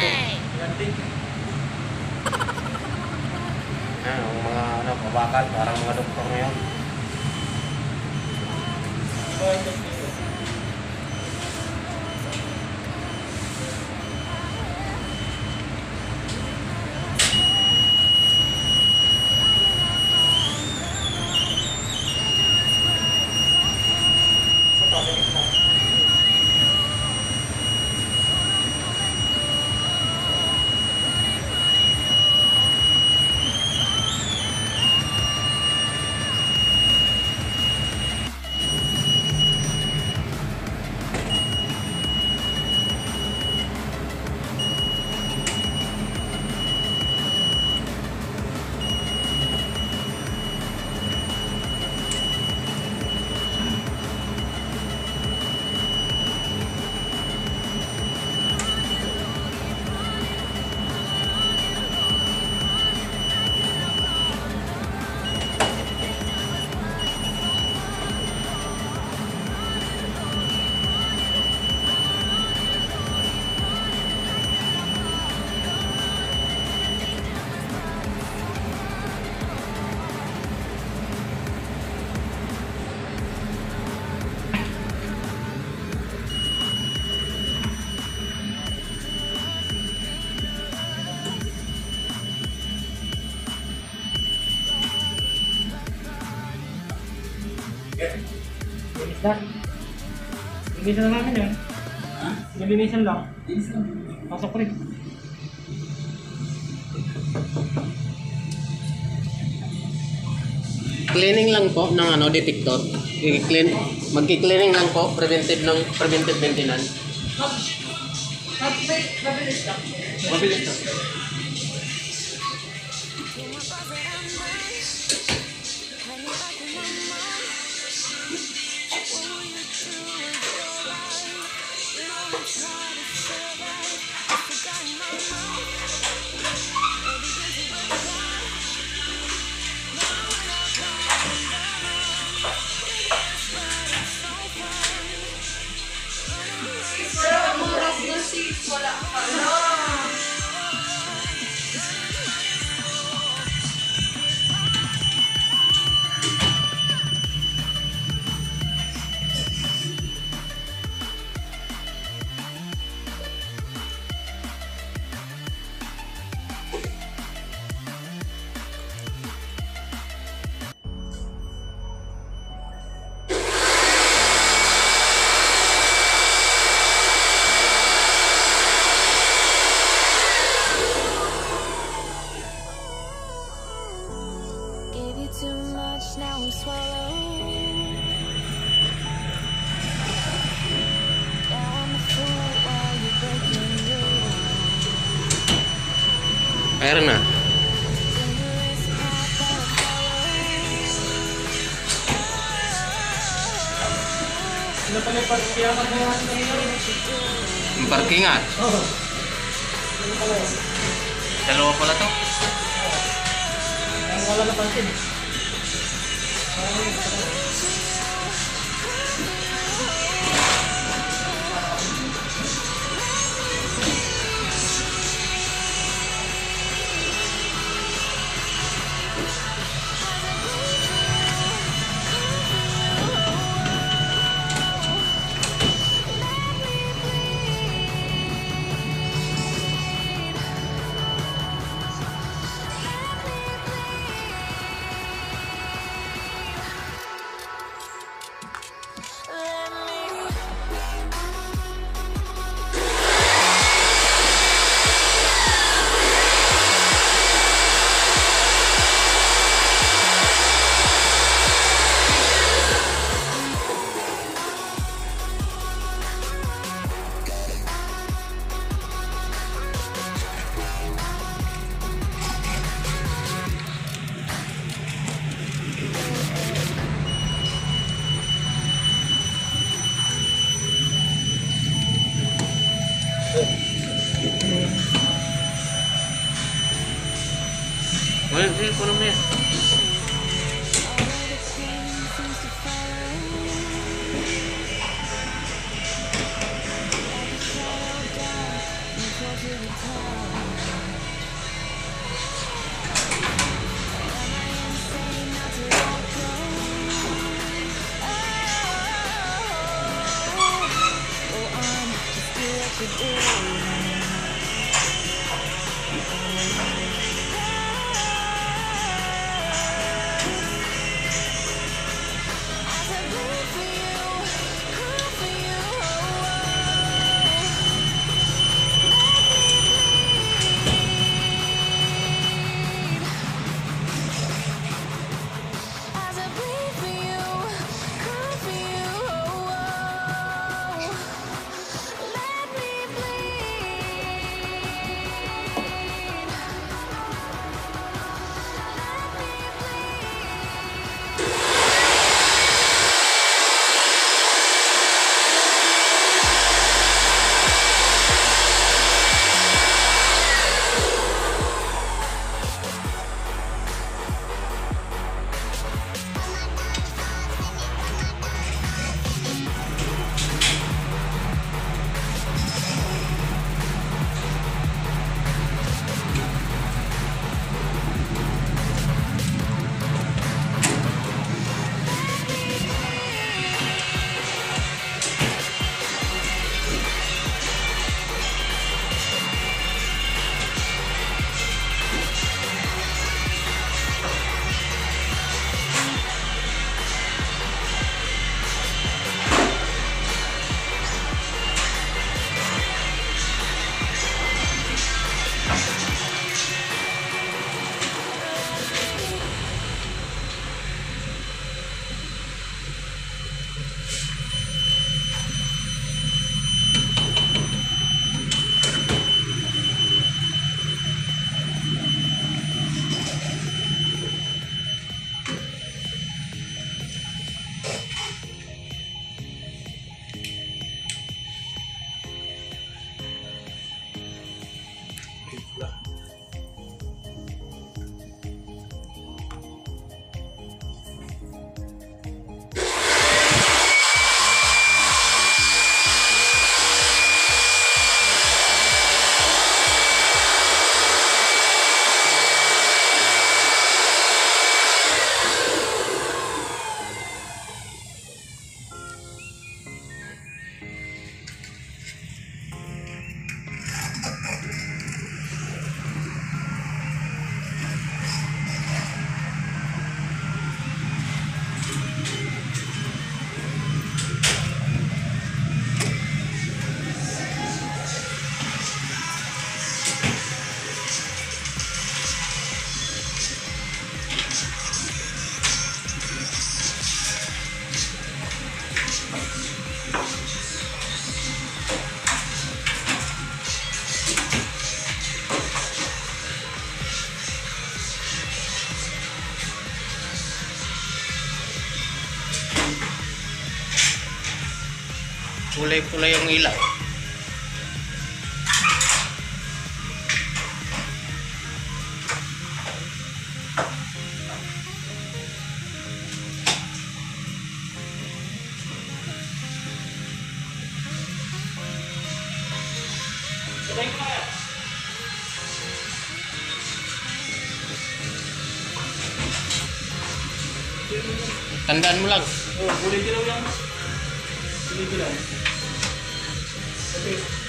Ayan, ang mga ano, kabakal, parang mga doktor ngayon. Linis na. Linisan na namin yun. Ha? Nilinisan lang. Linis lang. Pasok rin. Cleaning lang po ng ano, detector. I-clean, magki-cleaning lang po, preventive ng preventive maintenance. Mabilis lang. Yes. Ano pala kaya magawa nyo? Yung parkingan. Oo. Dalawa pala to. Ang wala napansin. Let kulay-kulay ang ilaw. Tandaan mo lang. Oh, kulay dilaw lang. Kulay dilaw. space.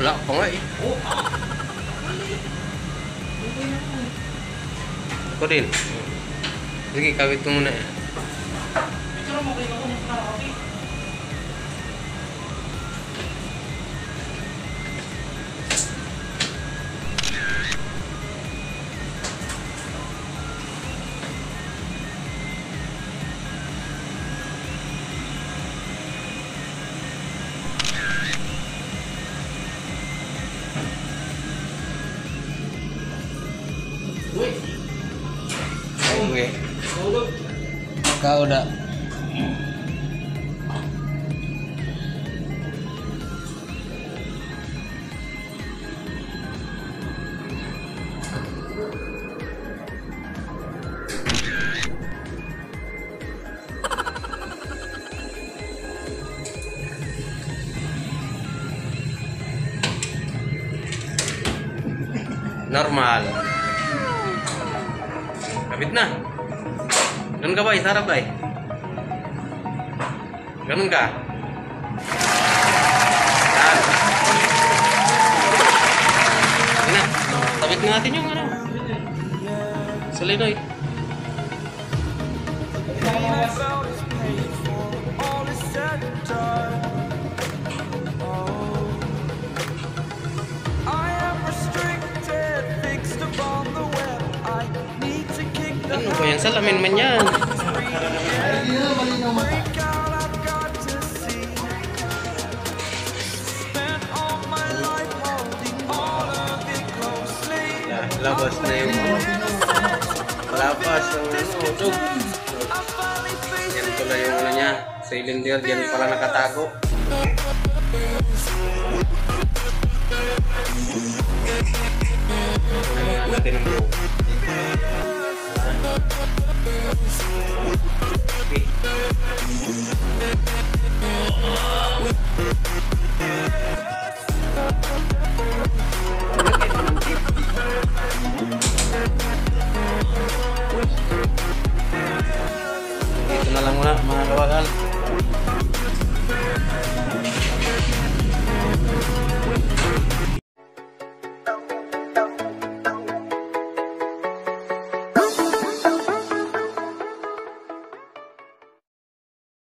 bolak balik kodin iki kawit tumune iki Kau dah. Normal. Kapit na. Ganun ka ba? Sarap ba? Ganun ka? Yan. Na. Tabit na natin yung ano. Solenoid. about of it closely. Labas na yung labas yung ano, Yan pala yung ano niya. Cylinder, dyan pala nakatago. Ano natin ang buo. Yeah.